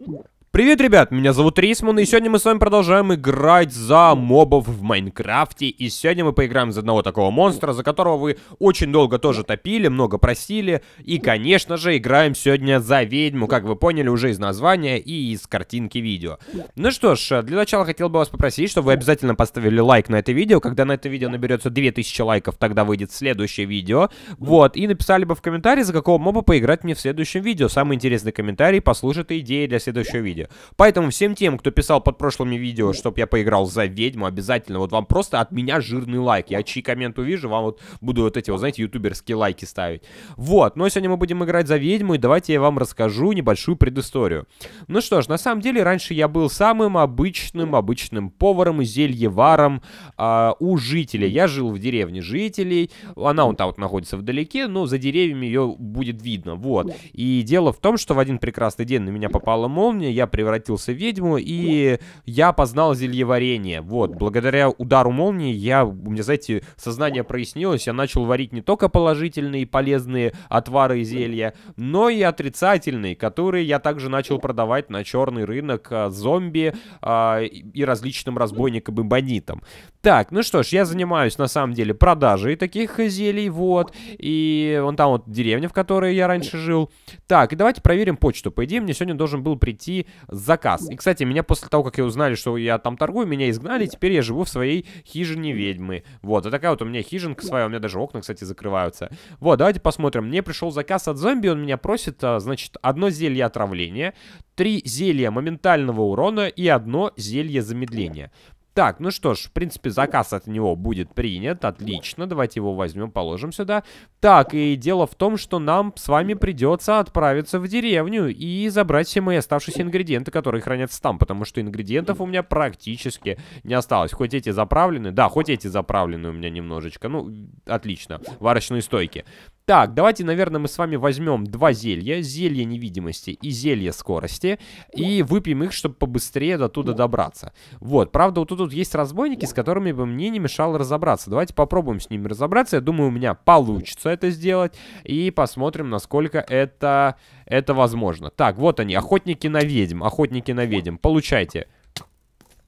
Yeah. Привет, ребят, меня зовут Рисман, и сегодня мы с вами продолжаем играть за мобов в Майнкрафте. И сегодня мы поиграем за одного такого монстра, за которого вы очень долго тоже топили, много просили. И, конечно же, играем сегодня за ведьму, как вы поняли уже из названия и из картинки видео. Ну что ж, для начала хотел бы вас попросить, чтобы вы обязательно поставили лайк на это видео. Когда на это видео наберется 2000 лайков, тогда выйдет следующее видео. Вот, и написали бы в комментарии, за какого моба поиграть мне в следующем видео. Самый интересный комментарий, послушайте идеи для следующего видео видео. Поэтому всем тем, кто писал под прошлыми видео, чтобы я поиграл за ведьму, обязательно вот вам просто от меня жирный лайк. Я чьи коммент увижу, вам вот буду вот эти, вот, знаете, ютуберские лайки ставить. Вот, но сегодня мы будем играть за ведьму, и давайте я вам расскажу небольшую предысторию. Ну что ж, на самом деле, раньше я был самым обычным, обычным поваром и зельеваром э, у жителей. Я жил в деревне жителей, она вот там вот находится вдалеке, но за деревьями ее будет видно, вот. И дело в том, что в один прекрасный день на меня попала молния, я превратился в ведьму, и я познал зельеварение. Вот, благодаря удару молнии я, у меня, знаете, сознание прояснилось, я начал варить не только положительные полезные отвары и зелья, но и отрицательные, которые я также начал продавать на черный рынок а, зомби а, и различным разбойникам и бандитам. Так, ну что ж, я занимаюсь на самом деле продажей таких зелий, вот, и вон там вот деревня, в которой я раньше жил. Так, и давайте проверим почту. По идее, мне сегодня должен был прийти заказ. И, кстати, меня после того, как я узнали, что я там торгую, меня изгнали, теперь я живу в своей хижине ведьмы. Вот, и такая вот у меня хижинка своя, у меня даже окна, кстати, закрываются. Вот, давайте посмотрим. Мне пришел заказ от зомби, он меня просит, а, значит, одно зелье отравления, три зелья моментального урона и одно зелье замедления. Так, ну что ж, в принципе, заказ от него будет принят. Отлично, давайте его возьмем, положим сюда. Так, и дело в том, что нам с вами придется отправиться в деревню и забрать все мои оставшиеся ингредиенты, которые хранятся там, потому что ингредиентов у меня практически не осталось. Хоть эти заправлены, да, хоть эти заправлены у меня немножечко, ну, отлично, варочные стойки. Так, давайте, наверное, мы с вами возьмем два зелья. Зелье невидимости и зелье скорости. И выпьем их, чтобы побыстрее до туда добраться. Вот, правда, вот тут есть разбойники, с которыми бы мне не мешало разобраться. Давайте попробуем с ними разобраться. Я думаю, у меня получится это сделать. И посмотрим, насколько это, это возможно. Так, вот они, охотники на ведьм. Охотники на ведьм. Получайте.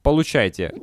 Получайте.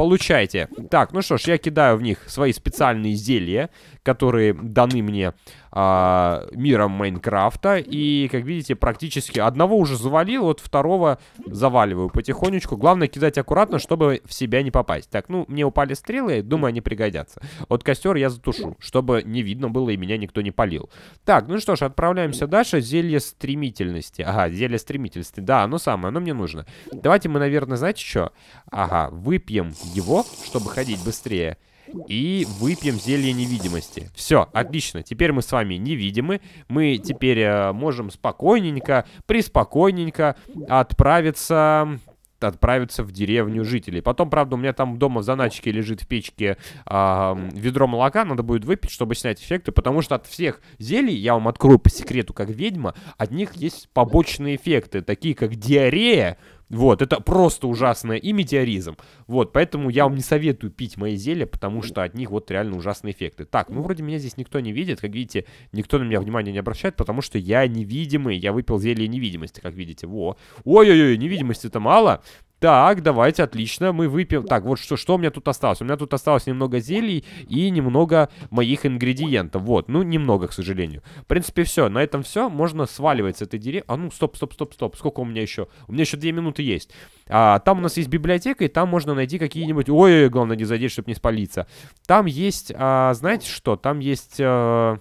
Получайте. Так, ну что ж, я кидаю в них свои специальные зелья, которые даны мне а, миром Майнкрафта. И, как видите, практически одного уже завалил, вот второго заваливаю потихонечку. Главное кидать аккуратно, чтобы в себя не попасть. Так, ну, мне упали стрелы, думаю, они пригодятся. Вот костер я затушу, чтобы не видно было и меня никто не полил. Так, ну что ж, отправляемся дальше. Зелье стремительности. Ага, зелье стремительности. Да, оно самое, оно мне нужно. Давайте мы, наверное, знаете что? Ага, выпьем его, чтобы ходить быстрее. И выпьем зелье невидимости. Все, отлично. Теперь мы с вами невидимы. Мы теперь э, можем спокойненько, приспокойненько отправиться отправиться в деревню жителей. Потом, правда, у меня там дома в заначке лежит в печке э, ведро молока, надо будет выпить, чтобы снять эффекты, потому что от всех зелий, я вам открою по секрету, как ведьма, от них есть побочные эффекты, такие как диарея, вот, это просто ужасное и метеоризм. Вот, поэтому я вам не советую пить мои зелья, потому что от них вот реально ужасные эффекты. Так, ну вроде меня здесь никто не видит, как видите, никто на меня внимания не обращает, потому что я невидимый, я выпил зелье невидимости, как видите, во. Ой-ой-ой, невидимости-то мало, так, давайте, отлично, мы выпьем. Так, вот что, что у меня тут осталось? У меня тут осталось немного зелий и немного моих ингредиентов. Вот, ну, немного, к сожалению. В принципе, все, на этом все. Можно сваливать с этой деревни. А ну, стоп, стоп, стоп, стоп. Сколько у меня еще? У меня еще две минуты есть. А, там у нас есть библиотека, и там можно найти какие-нибудь... Ой, главное не задеть, чтобы не спалиться. Там есть, а, знаете что? Там есть... А...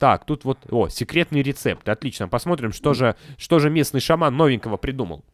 Так, тут вот, о, секретный рецепт, отлично, посмотрим, что же, что же местный шаман новенького придумал.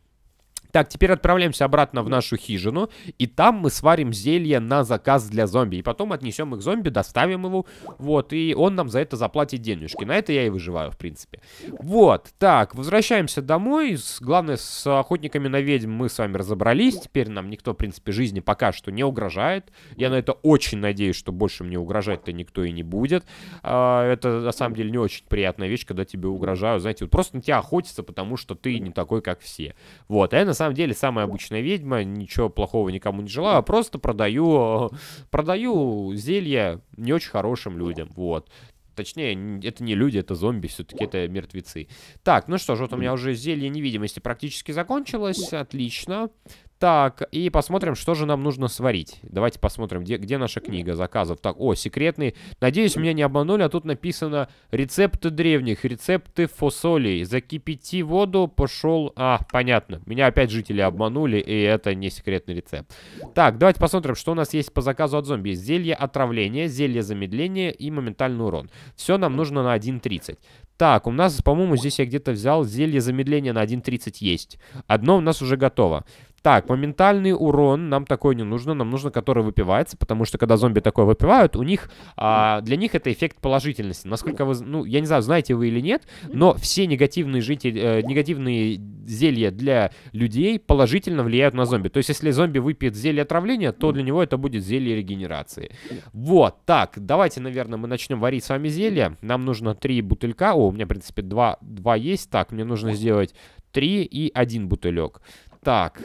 Так, теперь отправляемся обратно в нашу хижину, и там мы сварим зелье на заказ для зомби. И потом отнесем их зомби, доставим его, вот, и он нам за это заплатит денежки. На это я и выживаю, в принципе. Вот, так, возвращаемся домой. С, главное, с охотниками на ведьм мы с вами разобрались. Теперь нам никто, в принципе, жизни пока что не угрожает. Я на это очень надеюсь, что больше мне угрожать-то никто и не будет. А, это, на самом деле, не очень приятная вещь, когда тебе угрожают. Знаете, вот просто на тебя охотятся, потому что ты не такой, как все. Вот, а я на самом деле самая обычная ведьма, ничего плохого никому не желаю, а просто продаю, продаю зелья не очень хорошим людям, вот. Точнее, это не люди, это зомби, все-таки это мертвецы. Так, ну что ж, вот у меня уже зелье невидимости практически закончилось. Отлично. Так, и посмотрим, что же нам нужно сварить. Давайте посмотрим, где, где наша книга заказов. Так, о, секретный. Надеюсь, меня не обманули, а тут написано рецепты древних, рецепты фасолей. Закипяти воду, пошел... А, понятно. Меня опять жители обманули, и это не секретный рецепт. Так, давайте посмотрим, что у нас есть по заказу от зомби. Зелье отравления, зелье замедления и моментальный урон. Все нам нужно на 1.30. Так, у нас, по-моему, здесь я где-то взял зелье замедления на 1.30 есть. Одно у нас уже готово. Так, моментальный урон нам такой не нужно, нам нужно, который выпивается, потому что когда зомби такое выпивают, у них, а, для них это эффект положительности. Насколько вы, ну, я не знаю, знаете вы или нет, но все негативные жители, э, негативные зелья для людей положительно влияют на зомби. То есть, если зомби выпьет зелье отравления, то для него это будет зелье регенерации. Вот, так, давайте, наверное, мы начнем варить с вами зелье. Нам нужно три бутылька, о, у меня, в принципе, два, два есть. Так, мне нужно сделать три и один бутылек. Так,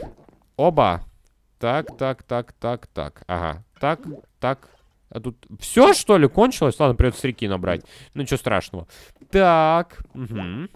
Оба. Так, так, так, так, так. Ага. Так, так. А тут все, что ли, кончилось? Ладно, придется реки набрать. Ну, ничего страшного. Так. Угу.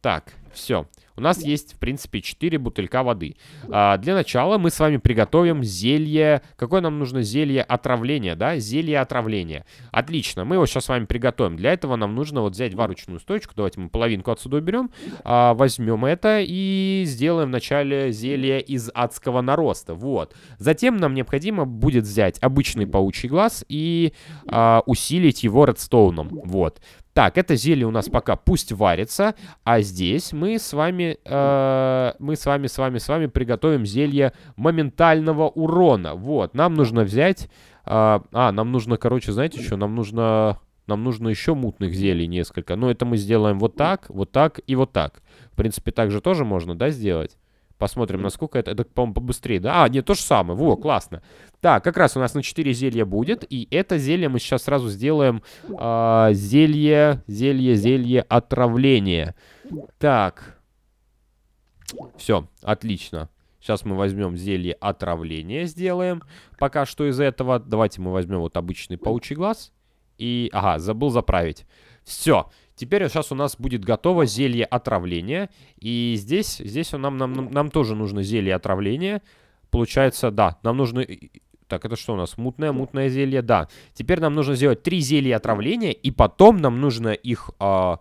Так, все. У нас есть, в принципе, 4 бутылька воды. А, для начала мы с вами приготовим зелье... Какое нам нужно зелье отравления, да? Зелье отравления. Отлично, мы его сейчас с вами приготовим. Для этого нам нужно вот взять варочную стойку. Давайте мы половинку отсюда уберем. А, возьмем это и сделаем вначале зелье из адского нароста. Вот. Затем нам необходимо будет взять обычный паучий глаз и а, усилить его редстоуном. Вот. Так, это зелье у нас пока пусть варится, а здесь мы с вами, э, мы с вами, с вами, с вами приготовим зелье моментального урона. Вот, нам нужно взять, э, а, нам нужно, короче, знаете что, нам нужно, нам нужно еще мутных зелий несколько. Но это мы сделаем вот так, вот так и вот так. В принципе, так же тоже можно, да, сделать? Посмотрим, насколько это... Это, по-моему, побыстрее, да? А, нет, то же самое. Во, классно. Так, как раз у нас на 4 зелья будет. И это зелье мы сейчас сразу сделаем э, зелье, зелье, зелье отравления. Так. Все, отлично. Сейчас мы возьмем зелье отравления, сделаем. Пока что из этого. Давайте мы возьмем вот обычный паучий глаз. И, ага, забыл заправить. Все. Теперь сейчас у нас будет готово зелье отравления. И здесь, здесь нам, нам, нам тоже нужно зелье отравления. Получается, да, нам нужно... Так, это что у нас? Мутное, мутное зелье, да. Теперь нам нужно сделать три зелья отравления, и потом нам нужно их... А,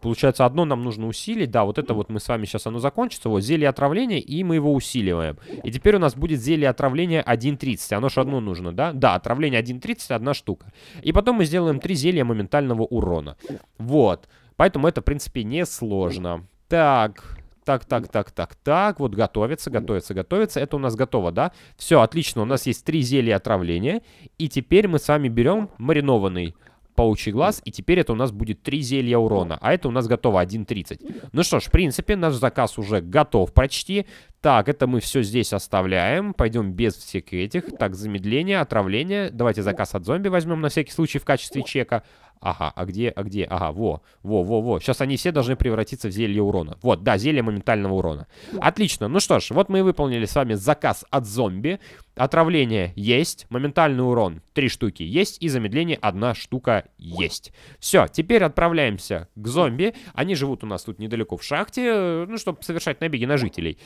Получается, одно нам нужно усилить. Да, вот это вот мы с вами сейчас оно закончится. Вот зелье отравления, и мы его усиливаем. И теперь у нас будет зелье отравления 1.30. Оно же одно нужно, да? Да, отравление 1.30, одна штука. И потом мы сделаем три зелья моментального урона. Вот. Поэтому это, в принципе, не сложно. Так, так, так, так, так, так. Вот готовится, готовится, готовится. Это у нас готово, да? Все, отлично. У нас есть три зелья отравления. И теперь мы с вами берем маринованный паучий глаз, и теперь это у нас будет 3 зелья урона, а это у нас готово 1.30. Ну что ж, в принципе, наш заказ уже готов почти. Так, это мы все здесь оставляем, пойдем без всех этих. Так, замедление, отравление. Давайте заказ от зомби возьмем на всякий случай в качестве чека. Ага, а где, а где? Ага, во, во, во, во. Сейчас они все должны превратиться в зелье урона. Вот, да, зелье моментального урона. Отлично, ну что ж, вот мы и выполнили с вами заказ от зомби. Отравление есть, моментальный урон три штуки есть и замедление одна штука есть. Все, теперь отправляемся к зомби. Они живут у нас тут недалеко в шахте, ну, чтобы совершать набеги на жителей.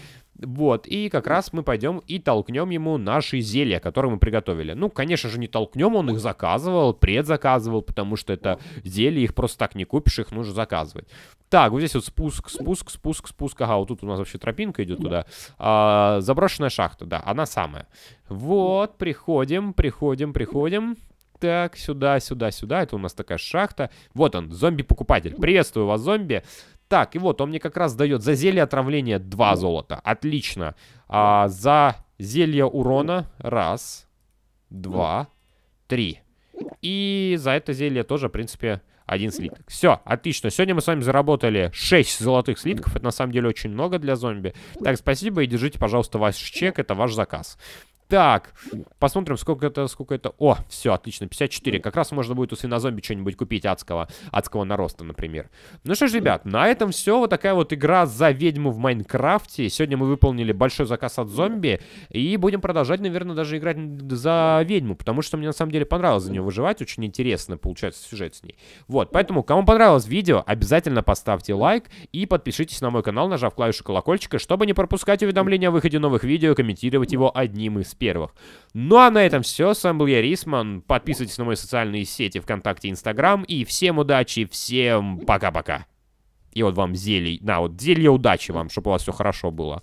Вот, и как раз мы пойдем и толкнем ему наши зелья, которые мы приготовили. Ну, конечно же, не толкнем, он их заказывал, предзаказывал, потому что это зелья, их просто так не купишь, их нужно заказывать. Так, вот здесь вот спуск, спуск, спуск, спуск. Ага, вот тут у нас вообще тропинка идет туда. А, заброшенная шахта, да, она самая. Вот, приходим, приходим, приходим. Так, сюда, сюда, сюда. Это у нас такая шахта. Вот он, зомби-покупатель. Приветствую вас, зомби. Так, и вот он мне как раз дает за зелье отравления 2 золота. Отлично. А, за зелье урона раз, два, три. И за это зелье тоже, в принципе, один слиток. Все, отлично. Сегодня мы с вами заработали 6 золотых слитков. Это на самом деле очень много для зомби. Так, спасибо и держите, пожалуйста, ваш чек. Это ваш заказ. Так, посмотрим, сколько это, сколько это... О, все, отлично, 54. Как раз можно будет у свинозомби что-нибудь купить адского, адского нароста, например. Ну что ж, ребят, на этом все. Вот такая вот игра за ведьму в Майнкрафте. Сегодня мы выполнили большой заказ от зомби. И будем продолжать, наверное, даже играть за ведьму. Потому что мне на самом деле понравилось за нее выживать. Очень интересно получается сюжет с ней. Вот, поэтому, кому понравилось видео, обязательно поставьте лайк. И подпишитесь на мой канал, нажав клавишу колокольчика, чтобы не пропускать уведомления о выходе новых видео, комментировать его одним из первых. Ну а на этом все. С вами был я, Рисман. Подписывайтесь на мои социальные сети ВКонтакте, Инстаграм. И всем удачи, всем пока-пока. И вот вам зелий. На, вот зелье удачи вам, чтобы у вас все хорошо было.